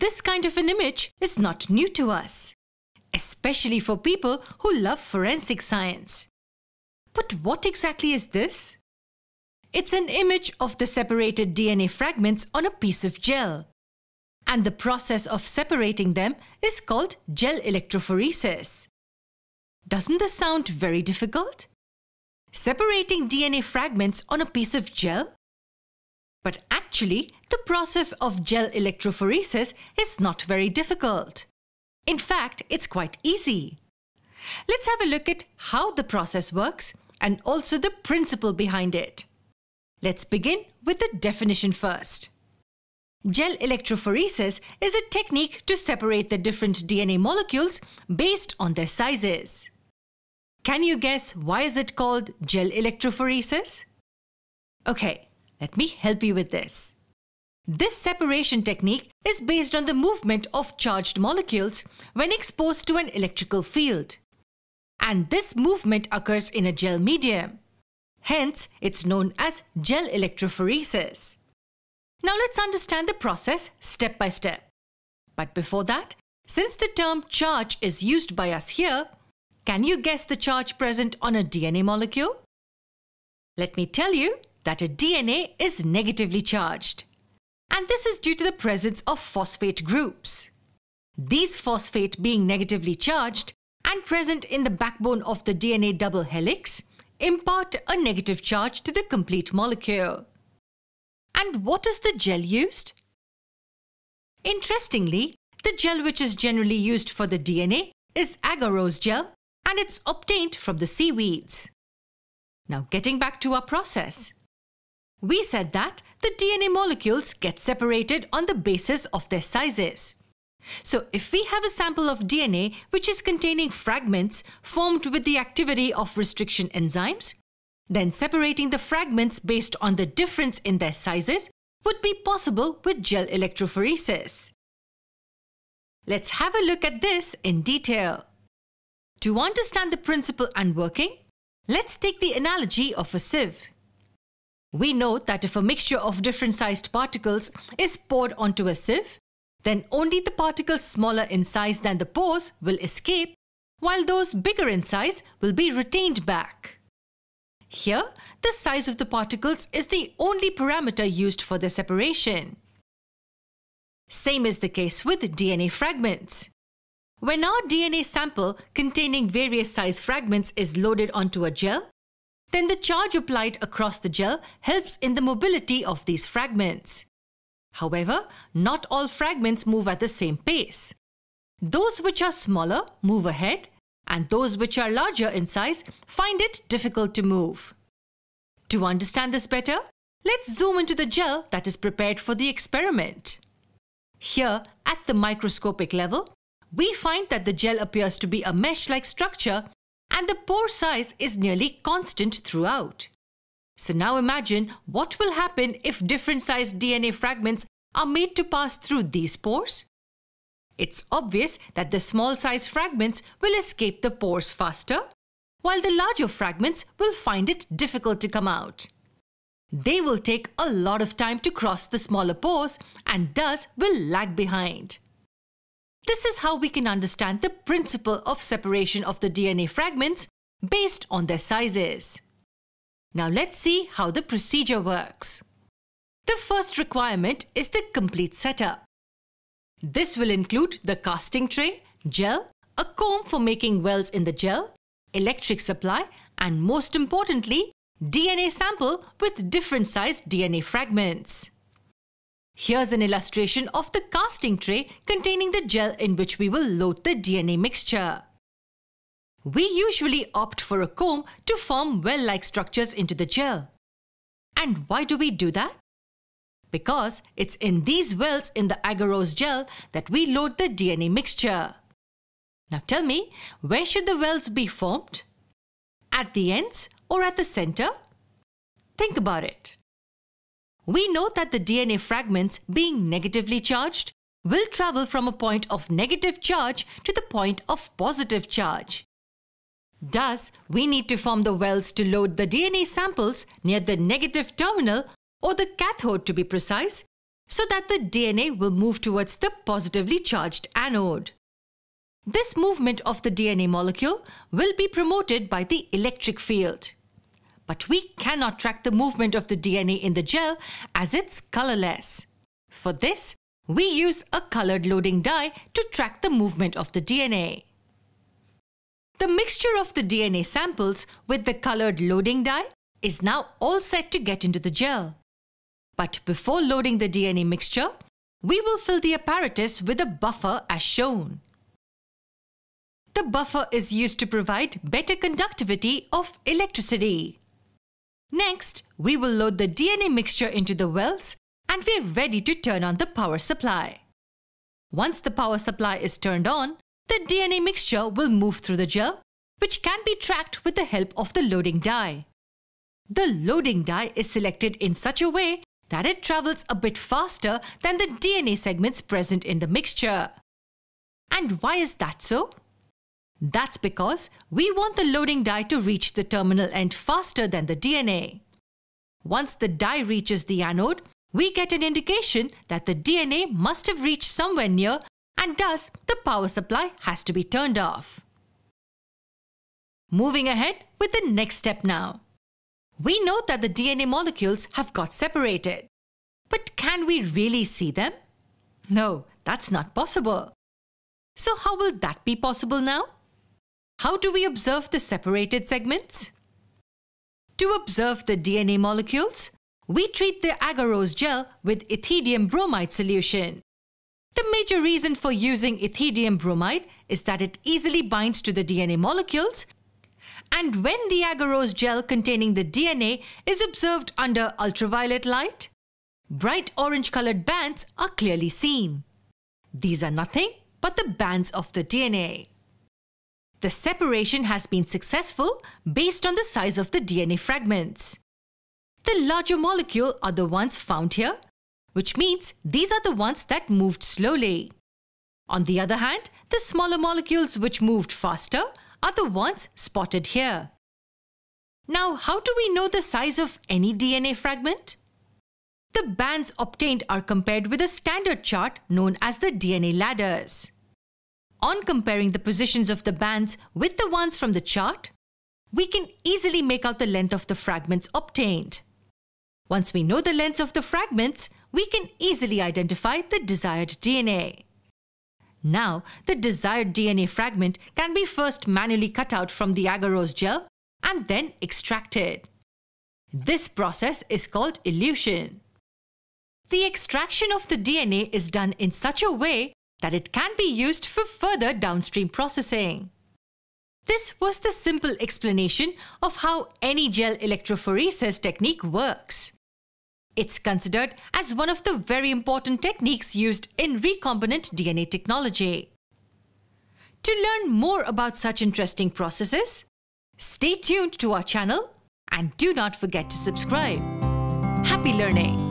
this kind of an image is not new to us, especially for people who love forensic science. But what exactly is this? It's an image of the separated DNA fragments on a piece of gel. And the process of separating them is called gel electrophoresis. Doesn't this sound very difficult? Separating DNA fragments on a piece of gel? But actually, the process of gel electrophoresis is not very difficult. In fact, it's quite easy. Let's have a look at how the process works and also the principle behind it. Let's begin with the definition first. Gel electrophoresis is a technique to separate the different DNA molecules based on their sizes. Can you guess why is it called gel electrophoresis? Okay, let me help you with this. This separation technique is based on the movement of charged molecules when exposed to an electrical field. And this movement occurs in a gel medium. Hence, it's known as gel electrophoresis. Now let's understand the process step by step. But before that, since the term charge is used by us here, can you guess the charge present on a DNA molecule? Let me tell you that a DNA is negatively charged. And this is due to the presence of phosphate groups. These phosphate being negatively charged and present in the backbone of the DNA double helix impart a negative charge to the complete molecule. And what is the gel used? Interestingly, the gel which is generally used for the DNA is agarose gel and it's obtained from the seaweeds. Now getting back to our process. We said that the DNA molecules get separated on the basis of their sizes. So if we have a sample of DNA which is containing fragments formed with the activity of restriction enzymes, then separating the fragments based on the difference in their sizes would be possible with gel electrophoresis. Let's have a look at this in detail. To understand the principle and working, let's take the analogy of a sieve. We know that if a mixture of different sized particles is poured onto a sieve, then only the particles smaller in size than the pores will escape, while those bigger in size will be retained back. Here, the size of the particles is the only parameter used for the separation. Same is the case with DNA fragments. When our DNA sample containing various size fragments is loaded onto a gel, then the charge applied across the gel helps in the mobility of these fragments. However, not all fragments move at the same pace. Those which are smaller move ahead, and those which are larger in size find it difficult to move. To understand this better, let's zoom into the gel that is prepared for the experiment. Here, at the microscopic level, we find that the gel appears to be a mesh-like structure and the pore size is nearly constant throughout. So now imagine what will happen if different sized DNA fragments are made to pass through these pores. It's obvious that the small size fragments will escape the pores faster, while the larger fragments will find it difficult to come out. They will take a lot of time to cross the smaller pores and thus will lag behind. This is how we can understand the principle of separation of the DNA fragments based on their sizes. Now let's see how the procedure works. The first requirement is the complete setup. This will include the casting tray, gel, a comb for making wells in the gel, electric supply, and most importantly, DNA sample with different sized DNA fragments. Here's an illustration of the casting tray containing the gel in which we will load the DNA mixture. We usually opt for a comb to form well-like structures into the gel. And why do we do that? Because it's in these wells in the agarose gel that we load the DNA mixture. Now tell me, where should the wells be formed? At the ends or at the center? Think about it. We know that the DNA fragments being negatively charged will travel from a point of negative charge to the point of positive charge. Thus, we need to form the wells to load the DNA samples near the negative terminal or the cathode to be precise, so that the DNA will move towards the positively charged anode. This movement of the DNA molecule will be promoted by the electric field. But we cannot track the movement of the DNA in the gel as it's colorless. For this, we use a colored loading dye to track the movement of the DNA. The mixture of the DNA samples with the colored loading dye is now all set to get into the gel. But before loading the DNA mixture, we will fill the apparatus with a buffer as shown. The buffer is used to provide better conductivity of electricity. Next, we will load the DNA mixture into the wells and we're ready to turn on the power supply. Once the power supply is turned on, the DNA mixture will move through the gel, which can be tracked with the help of the loading dye. The loading dye is selected in such a way that it travels a bit faster than the DNA segments present in the mixture. And why is that so? That's because we want the loading dye to reach the terminal end faster than the DNA. Once the dye reaches the anode, we get an indication that the DNA must have reached somewhere near and thus the power supply has to be turned off. Moving ahead with the next step now. We know that the DNA molecules have got separated. But can we really see them? No, that's not possible. So how will that be possible now? How do we observe the separated segments? To observe the DNA molecules, we treat the agarose gel with ethidium bromide solution. The major reason for using ethidium bromide is that it easily binds to the DNA molecules and when the agarose gel containing the DNA is observed under ultraviolet light, bright orange colored bands are clearly seen. These are nothing but the bands of the DNA. The separation has been successful based on the size of the DNA fragments. The larger molecule are the ones found here, which means these are the ones that moved slowly. On the other hand, the smaller molecules which moved faster are the ones spotted here. Now, how do we know the size of any DNA fragment? The bands obtained are compared with a standard chart known as the DNA ladders. On comparing the positions of the bands with the ones from the chart, we can easily make out the length of the fragments obtained. Once we know the lengths of the fragments, we can easily identify the desired DNA. Now, the desired DNA fragment can be first manually cut out from the agarose gel and then extracted. This process is called elution. The extraction of the DNA is done in such a way that it can be used for further downstream processing. This was the simple explanation of how any gel electrophoresis technique works. It's considered as one of the very important techniques used in recombinant DNA technology. To learn more about such interesting processes, stay tuned to our channel and do not forget to subscribe. Happy learning!